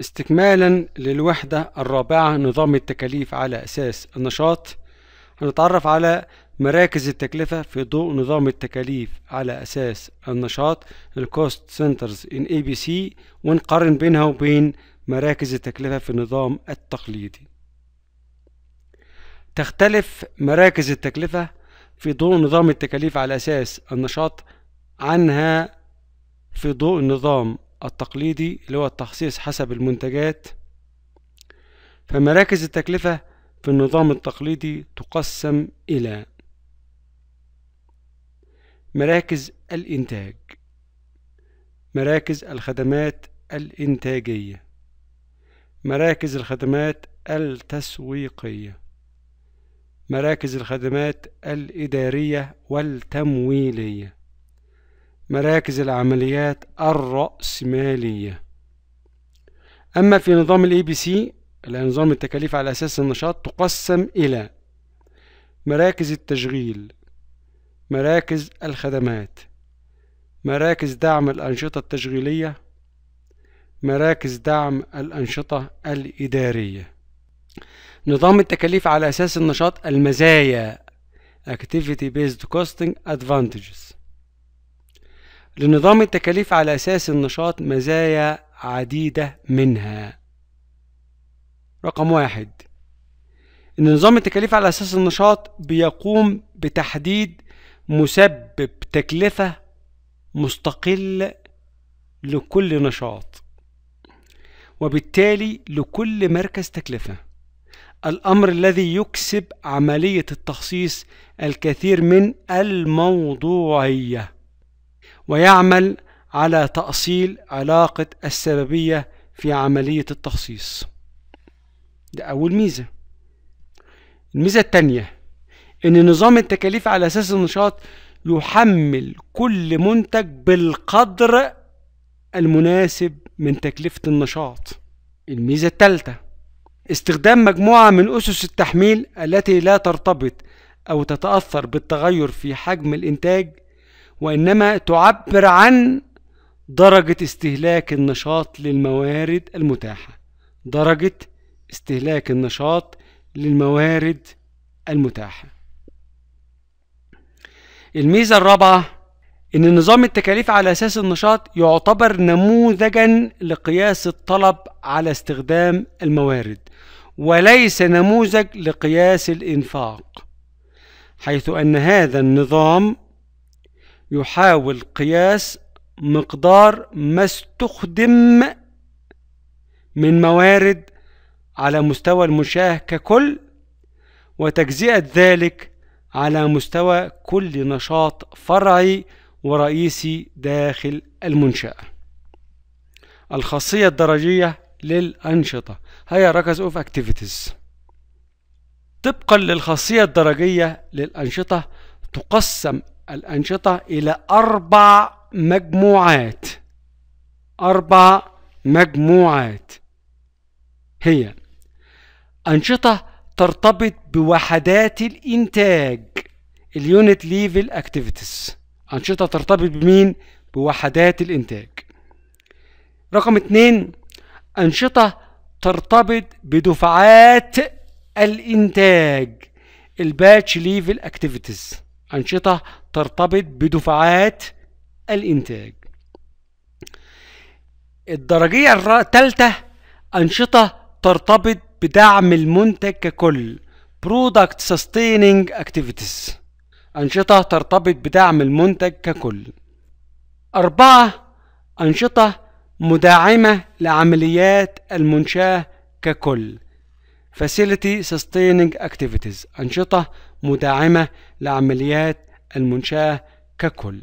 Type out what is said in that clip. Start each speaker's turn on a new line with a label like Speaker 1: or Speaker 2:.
Speaker 1: استكمالا للوحدة الرابعة نظام التكاليف على أساس النشاط. هنتعرف على مراكز التكلفة في ضوء نظام التكاليف على أساس النشاط ال cost centers in ABC ونقارن بينها وبين مراكز التكلفة في النظام التقليدي. تختلف مراكز التكلفة في ضوء نظام التكاليف على أساس النشاط عنها في ضوء النظام التقليدي اللي هو التخصيص حسب المنتجات. فمراكز التكلفة في النظام التقليدي تقسم إلى مراكز الإنتاج مراكز الخدمات الإنتاجية مراكز الخدمات التسويقية مراكز الخدمات الإدارية والتمويلية. مراكز العمليات الرأسمالية. أما في نظام بي سي نظام التكاليف على أساس النشاط تقسم إلى مراكز التشغيل مراكز الخدمات مراكز دعم الأنشطة التشغيلية مراكز دعم الأنشطة الإدارية. نظام التكاليف على أساس النشاط المزايا Activity Based Costing Advantages. لنظام التكاليف على أساس النشاط مزايا عديدة منها. رقم واحد إن نظام التكاليف على أساس النشاط بيقوم بتحديد مسبب تكلفة مستقل لكل نشاط وبالتالي لكل مركز تكلفة. الأمر الذي يكسب عملية التخصيص الكثير من الموضوعية. ويعمل على تأصيل علاقة السببية في عملية التخصيص. ده أول ميزة. الميزة التانية إن نظام التكاليف على أساس النشاط يحمل كل منتج بالقدر المناسب من تكلفة النشاط. الميزة الثالثة استخدام مجموعة من أسس التحميل التي لا ترتبط أو تتأثر بالتغير في حجم الإنتاج وإنما تعبر عن درجة استهلاك النشاط للموارد المتاحة. درجة استهلاك النشاط للموارد المتاحة. الميزة الرابعة إن نظام التكاليف على أساس النشاط يعتبر نموذجا لقياس الطلب على استخدام الموارد وليس نموذج لقياس الإنفاق حيث أن هذا النظام يحاول قياس مقدار ما استخدم من موارد على مستوى المنشاه ككل وتجزئة ذلك على مستوى كل نشاط فرعي ورئيسي داخل المنشأة. الخاصية الدرجية للأنشطة. hierarchy of activities. طبقا للخاصية الدرجية للأنشطة تقسم الأنشطة إلى أربع مجموعات. أربع مجموعات. هي أنشطة ترتبط بوحدات الإنتاج ال unit level activities. أنشطة ترتبط بمين؟ بوحدات الإنتاج. رقم اتنين أنشطة ترتبط بدفعات الإنتاج ال batch level activities. أنشطة ترتبط بدفعات الإنتاج. الدرجية الثالثة أنشطة ترتبط بدعم المنتج ككل Product Sustaining Activities. أنشطة ترتبط بدعم المنتج ككل. أربعة أنشطة مداعمة لعمليات المنشأة ككل. Facility Sustaining Activities أنشطة مداعمة لعمليات المنشاة ككل.